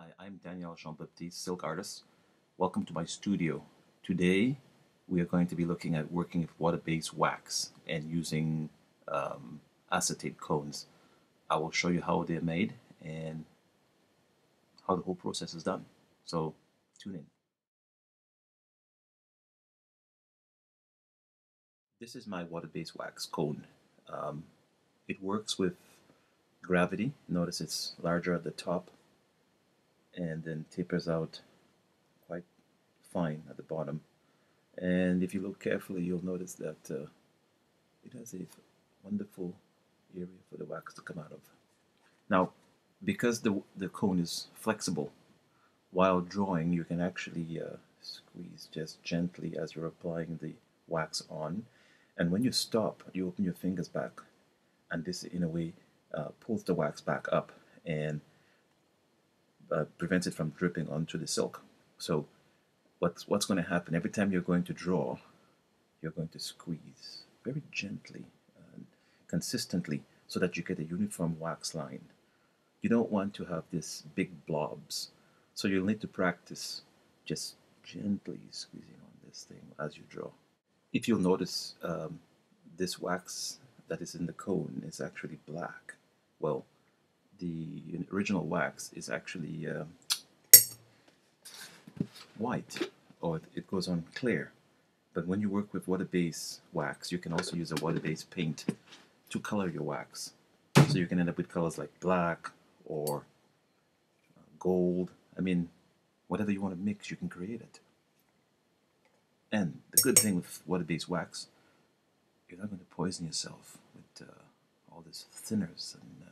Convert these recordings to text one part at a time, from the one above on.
Hi, I'm Daniel Jean-Baptiste, silk artist. Welcome to my studio. Today we are going to be looking at working with water-based wax and using um, acetate cones. I will show you how they're made and how the whole process is done. So tune in. This is my water-based wax cone. Um, it works with gravity. Notice it's larger at the top and then tapers out quite fine at the bottom. And if you look carefully, you'll notice that uh, it has a wonderful area for the wax to come out of. Now, because the, the cone is flexible, while drawing, you can actually uh, squeeze just gently as you're applying the wax on. And when you stop, you open your fingers back, and this, in a way, uh, pulls the wax back up and uh, prevents it from dripping onto the silk. So what's, what's going to happen, every time you're going to draw, you're going to squeeze very gently and consistently so that you get a uniform wax line. You don't want to have these big blobs. So you'll need to practice just gently squeezing on this thing as you draw. If you'll notice, um, this wax that is in the cone is actually black. Well, the original wax is actually uh, white or it goes on clear. But when you work with water-based wax, you can also use a water-based paint to color your wax. So you can end up with colors like black or uh, gold. I mean, whatever you want to mix, you can create it. And the good thing with water-based wax, you're not going to poison yourself with uh, all these thinners and uh,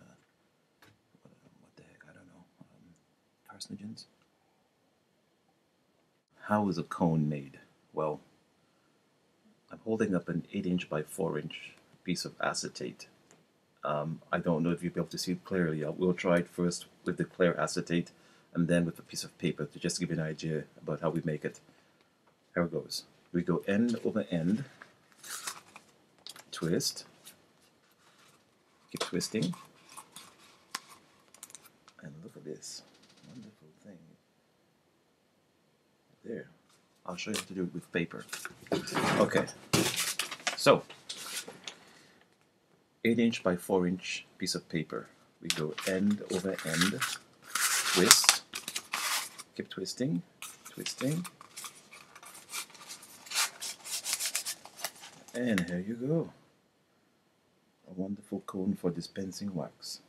carcinogens. How is a cone made? Well, I'm holding up an 8 inch by 4 inch piece of acetate. Um, I don't know if you'll be able to see it clearly. I will try it first with the clear acetate and then with a piece of paper to just give you an idea about how we make it. Here it goes. We go end over end, twist, keep twisting, and look at this wonderful thing. There. I'll show you how to do it with paper. Okay. So, 8 inch by 4 inch piece of paper. We go end over end, twist, keep twisting, twisting, and here you go. A wonderful cone for dispensing wax.